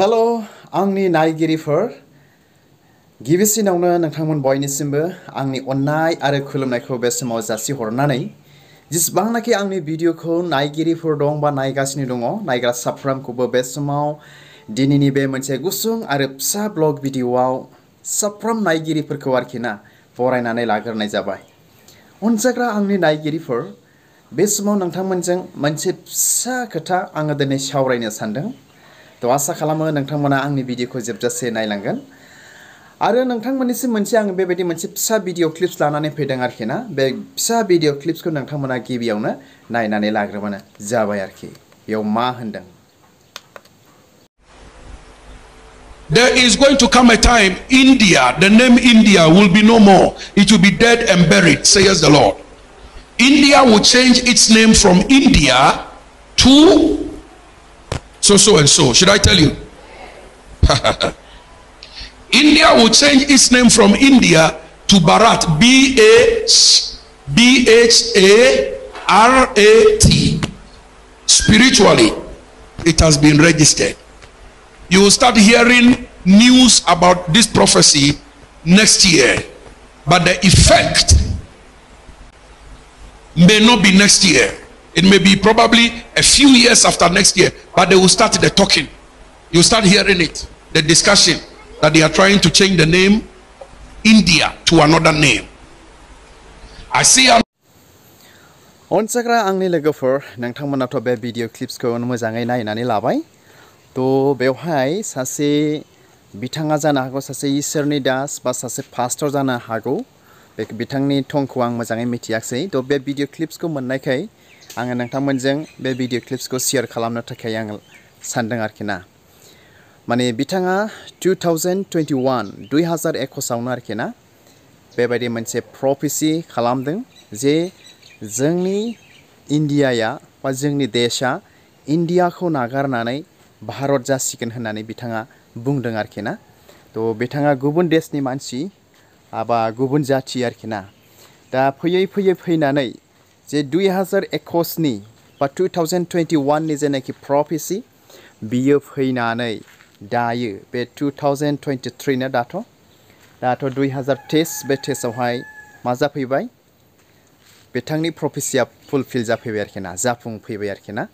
Hello' आंनि नायगिरिफोर। गिबिसिनावनो नोंथांमोन बयनिसिमबो आंनि अननाय आरो खुलुमनायखौ बे समाव जासिहरनानै, जेसेबांनाखि आंनि भिडिअखौ नायगिरिफोर दं बा नायगासिनो दङ, नायग्रा साफ्रोमखौबो बे समाव दिनैनि बे मोनसे गुसुं आरो फिसा ब्लग भिडिअआव साफ्रोम नायगिरिफोरखौ आरोखि ना, बरायनानै लाग्रोनाय जाबाय। अनजाग्रा आंनि नायगिरिफोर, बे समाव नोंथांमोनजों मोनसे फिसा खोथा आङो दिनै सावरायनो सानदों। थ' आसा खालामो नोंथांमोना आंनि भिडिअखौ जोबजासे नायलांगोन आरो नोंथांमोननिसिम मोनसे आङो बेबायदि मोनसे फिसा भिडिअ क्लिप्स लानानै फैदों आरोखि ना बे फिसा भिडिअ क्लिप्सखौ नोंथांमोना गिबियावनो नायनानै लाग्रोबानो जाबाय आरोखि बेयाव मा होनदों There is going to come a time, India, the name India will be no more. It will be dead and buried, says the Lord. India will change its name from India to so, so, and so. Should I tell you? India will change its name from India to Bharat. B A B H A R A T. Spiritually, it has been registered. You will start hearing news about this prophecy next year, but the effect may not be next year. It may be probably a few years after next year, but they will start the talking. You start hearing it, the discussion that they are trying to change the name India to another name. I see an अनसाग्रा आंनि लोगोफोर नोंथांमोनाथ' बे video क्लिप्सखौ मोजाङै नायनानै लाबाय थ' बेवहाय सासे बिथाङा जानो हागौ सासे इसोरनि दास बा सासे पास्टर जानो हागौ बे बिथांनि थंखौ आं मोजाङै मिथियाखिसै थ' बे भिडिअ क्लिप्सखौ मोननायखाय आङो नोंथांमोनजों बे भिडिअ क्लिप्सखौ शेयार खालामनो थाखाय आं सानदों आरोखि ना। माने बिथाङा टु थावजेन्ड टुवेन्टि वान दुइ हाजार एकसआवनो आरोखि बेबायदि मोनसे प्रफेसि खालामदों जे जोंनि इण्डियाया बा जोंनि देशआ इण्डियाखौ नागारनानै भारत जासिगोन होननानै बिथाङा बुंदों आरोखि ना। बिथाङा गुबुन देशनि मानसि बा गुबुन जाथि आरोखि ना। दा फैयै फैयै फैनानै जे दुइ हाजार एकसनि बा टु थावजेन्ड टुवेन्टि वाननि जेनाखि प्रफेसि बियो फैनानै दायो बे टु थावजेन्ड टुवेन्टि दाथ' दाथ' दुइ हाजार तेइस बे तेइसआवहाय मा जाफैबाय बिथांनि प्रफेसिया फुलफिल जाफैबाय आरोखि ना जाफुंफैबाय आरोखि ना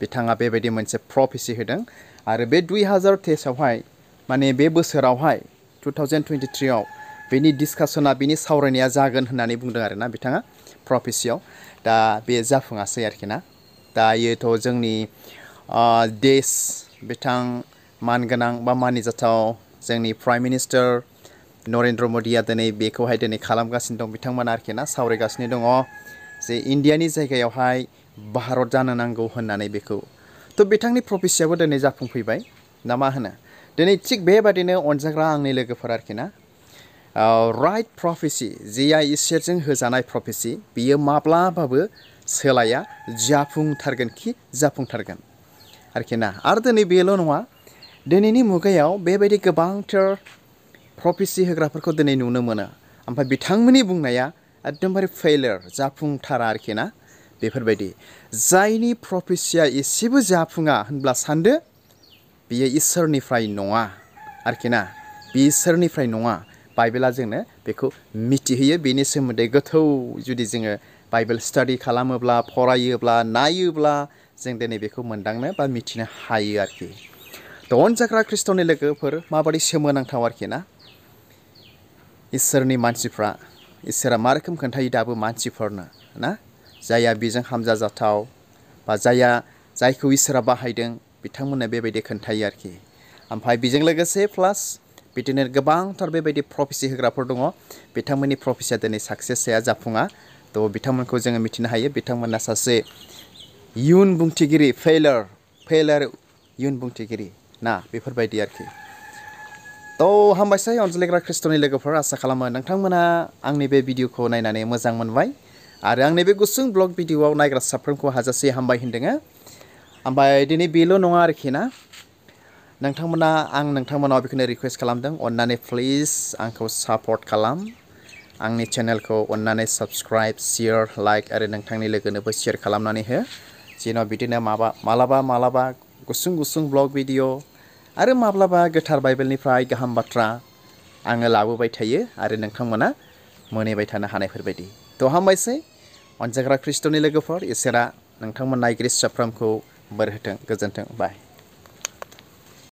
बिथाङा बेबायदि मोनसे प्रफेसि होदों आरो बे दुइ हाजार तेइसआवहाय माने बे बोसोरावहाय टु थावजेन्ड टुवेन्टि थ्रिआव बेनि डिसकासना बेनि सावरायनाया जागोन होननानै बुंदों बिथाङा प्रफेसियाव दा बे जाफुङासै आरोखि ना? दायोथ' जोंनि देश बिथां मानगोनां बा मानिजाथाव जोंनि प्राइम मिनिस्टार नरेन्द्र मदिया दिनै बेखौहाय दिनै खालामगासिनो दं बिथांमोना आरोखि ना? सावरायगासिनो दङ जे इण्डियानि जायगायावहाय भारत जानो नांगौ होननानै बेखौ। थ' बिथांनि प्रफेसियाबो दिनै जाफुंफैबाय ना मा होनो? दिनै थिग बेबादिनो अनजाग्रा आंनि लोगोफोर आरोखि ना? राइट प्रफेसि जेया इसोरजों होजानाय प्रफेसि बियो माब्लाबाबो सोलाया, जाफुंथारगोन खि जाफुंथारगोन। आरोखि ना। आरो दिनै बेल' नङा, दिनैनि मुगायाव बेबायदि गोबांथार प्रफेसि होग्राफोरखौ दिनै नुनो मोनो। ओमफ्राय बिथांमोननि बुंनाया एकदमबारे फेलियर जाफुंथारा आरोखि ना। बेफोरबायदि। जायनि प्रफेसिया एसेबो जाफुङा होनब्ला सानदो, बियो इसोरनिफ्राय नङा। आरोखि ना। बे इसोरनिफ्राय नङा। बाइबेला जोंनो बेखौ मिथिहोयो, बेनि सोमोन्दै गोथौ जुदि जोङो बाइबेल स्टाडि खालामोब्ला, फरायोब्ला, नायोब्ला जों दिनै बेखौ मोनदांनो बा मिथिनो हायो आरोखि। थ' अनजाग्रा खृष्टनि लोगोफोर माबादि सोमोनांथाव आरोखि ना? इसोरनि मानसिफ्रा, इसोरा मा रोखोम खोन्थायो दाबो मानसिफोरनो ना? जायहा बेजों हामजा जाथाव बा जायहा जायखौ इसोरा बाहायदों, बिथांमोननो बेबायदि खोन्थायो आरोखि। ओमफ्राय बेजों लोगोसे प्लास बिदिनो गोबांथार बेबायदि प्रफेसि होग्राफोर दङ। बिथांमोननि प्रफेसिया दिनै साक्सेस जाया जाफुङा। थ' बिथांमोनखौ जोङो मिथिनो हायो, बिथांमोना सासे इयुन बुंथिगिरि फेलार फेलार इयुन बुंथिगिरि ना? बेफोरबायदि आरोखि। थ' हामबायसै, अनज्लायग्रा खृष्टनि लोगोफोर, आसा खालामो नोंथांमोना आंनि बे भिडिअखौ नायनानै मोजां मोनबाय। आरो आंनि बे गुसुं ब्लग भिडिअआव नायग्रा साफ्रोमखौ हाजासे हामबाय होनदोङो। ओमफ्राय दिनै बेल' नङा आरोखि ना? नोंथांमोना आं नोंथांमोनाव बेखौनो रिकुवेस्ट खालामदों। अन्नानै प्लिज आंखौ सापर्ट खालाम। आंनि चेनेलखौ अन्नानै साबस्क्राइब, शेयार, लाइक आरो नोंथांनि लोगोनोबो शेयार खालामनानै हो। जेन' बिदिनो माबा, मालाबा मालाबा गुसुं गुसुं ब्लग भिडिअ आरो माब्लाबा गोथार बाइबेलनिफ्राय गाहाम बाथ्रा आङो लाबोबाय थायो आरो नोंथांमोना मोनेबाय थानो हानायफोरबायदि थ' हामबायसै अनजाग्रा ख्रिस्ट'नि लोगोफोर, इसोरा नोंथांमोन नायगिरि साफ्रोमखौ बोर होथों। गोजोन्थों। बाय।